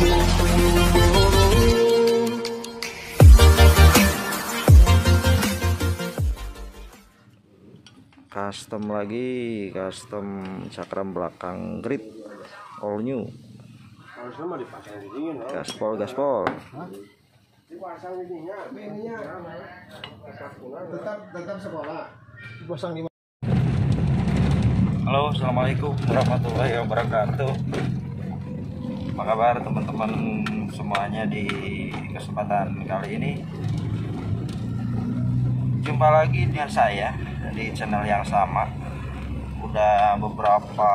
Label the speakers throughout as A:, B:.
A: custom lagi custom cakram belakang grid. All new. Gaspol gaspol. Halo assalamualaikum warahmatullahi wabarakatuh apa kabar teman-teman semuanya di kesempatan kali ini? Jumpa lagi dengan saya di channel yang sama. Udah beberapa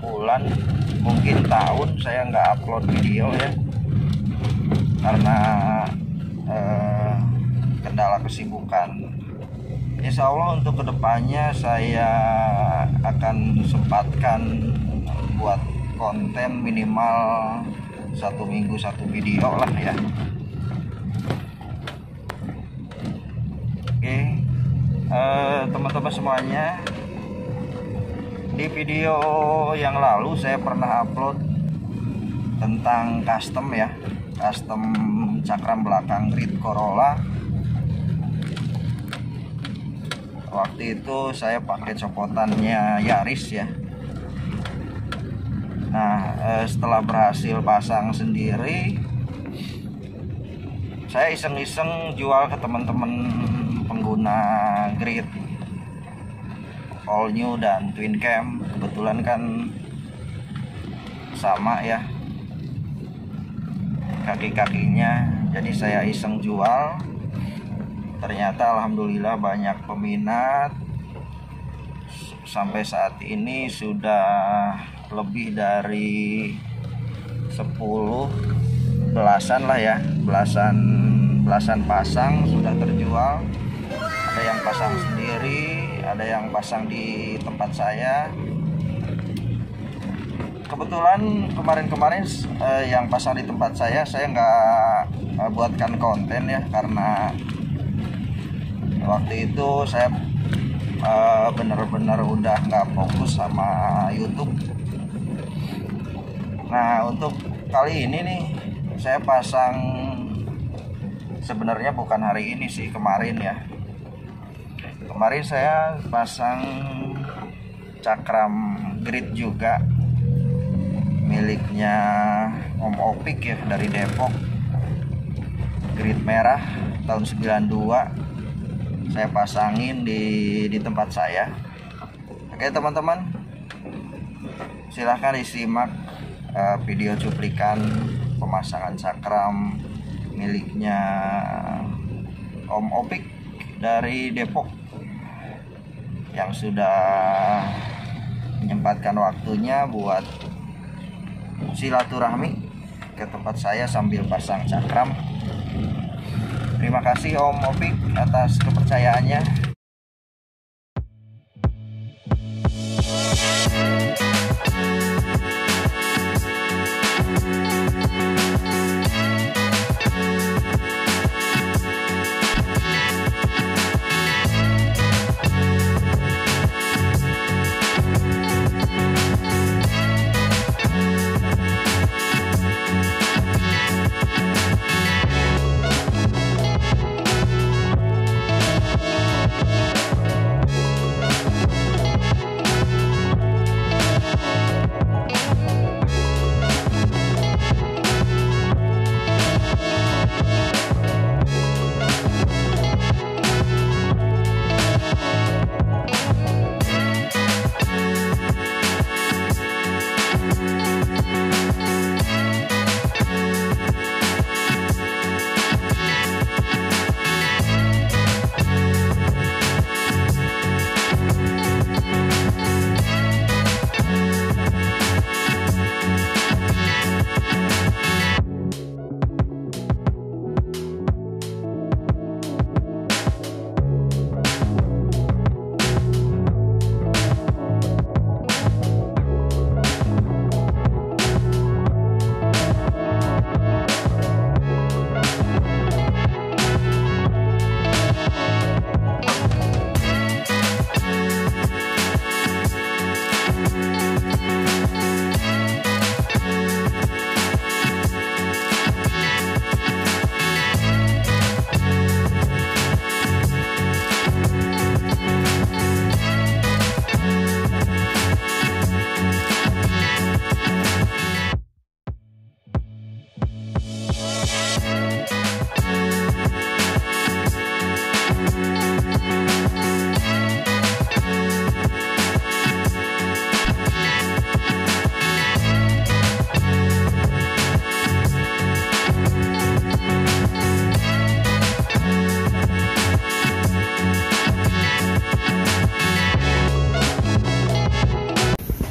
A: bulan mungkin tahun saya nggak upload video ya. Karena eh, kendala kesibukan. Insya Allah untuk ke depannya saya akan sempatkan buat konten minimal satu minggu satu video lah ya. Oke eh, teman-teman semuanya di video yang lalu saya pernah upload tentang custom ya custom cakram belakang grid Corolla. Waktu itu saya pakai copotannya Yaris ya nah eh, setelah berhasil pasang sendiri saya iseng-iseng jual ke teman-teman pengguna grid. All new dan twin cam. Kebetulan kan sama ya. Kaki-kakinya jadi saya iseng jual. Ternyata alhamdulillah banyak peminat. Sampai saat ini sudah lebih dari 10 belasan lah ya belasan belasan pasang sudah terjual ada yang pasang sendiri ada yang pasang di tempat saya kebetulan kemarin-kemarin eh, yang pasang di tempat saya saya nggak eh, buatkan konten ya karena waktu itu saya uh, benar-benar udah nggak fokus sama YouTube. Nah untuk kali ini nih saya pasang sebenarnya bukan hari ini sih kemarin ya. Kemarin saya pasang cakram grid juga miliknya Om Opik ya dari Depok. Grid merah tahun 92 saya pasangin di di tempat saya. Oke teman-teman silahkan disimak uh, video cuplikan pemasangan cakram miliknya Om Opik dari Depok yang sudah menyempatkan waktunya buat silaturahmi ke tempat saya sambil pasang cakram Terima kasih Om Opik atas kepercayaannya.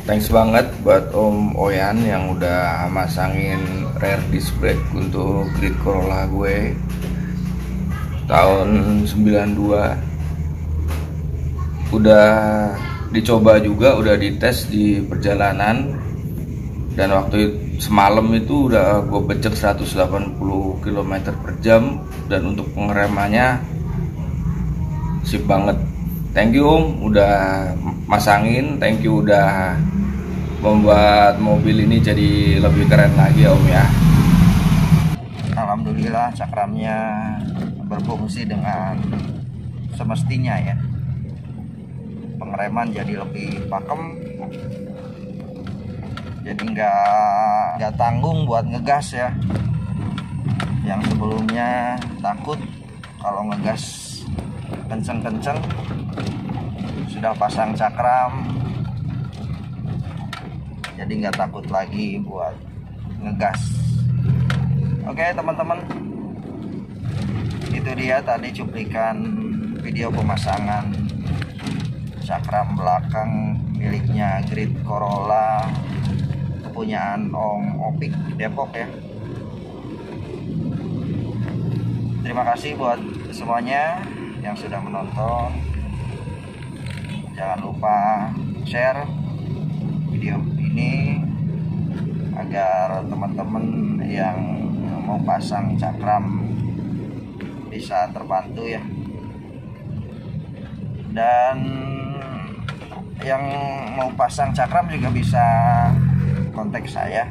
B: Thanks banget buat Om Oyan yang udah masangin rear disc brake untuk Grid Corolla gue tahun 92 udah dicoba juga udah dites di perjalanan. Dan waktu semalam itu udah gue becek 180 km per jam. Dan untuk pengeremannya sip banget. Thank you om udah masangin. Thank you udah membuat mobil ini jadi lebih keren lagi om ya.
A: Alhamdulillah cakramnya berfungsi dengan semestinya ya. Pengereman jadi lebih pakem. Jadi nggak nggak tanggung buat ngegas ya. Yang sebelumnya takut kalau ngegas kenceng-kenceng sudah pasang cakram jadi nggak takut lagi buat ngegas. Oke teman-teman. Itu dia tadi cuplikan video pemasangan cakram belakang miliknya Grid Corolla kepunyaan Om Opik Depok ya. Terima kasih buat semuanya yang sudah menonton. Jangan lupa share video ini agar teman-teman yang mau pasang cakram bisa terbantu ya. Dan yang mau pasang cakram juga bisa kontak saya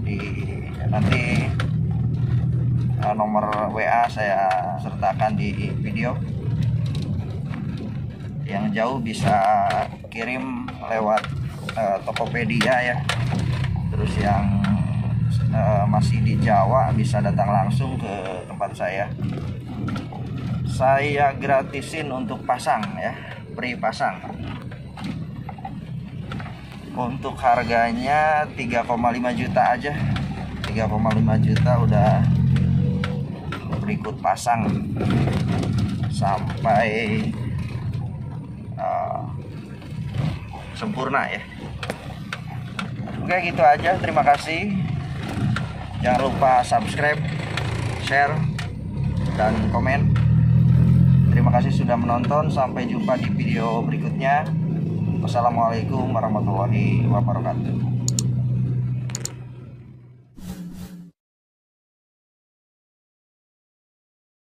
A: di nanti eh, nomor WA saya sertakan di video. Yang jauh bisa kirim lewat eh, Tokopedia ya. Terus yang eh, masih di Jawa bisa datang langsung ke tempat saya. Saya gratisin untuk pasang ya free pasang. Untuk harganya 3,5 juta aja. 3,5 juta udah berikut pasang. Sampai uh, sempurna ya oke gitu aja. Terima kasih. Jangan lupa subscribe share dan komen. Terima kasih sudah menonton. Sampai jumpa di video berikutnya. Wassalamualaikum warahmatullahi wabarakatuh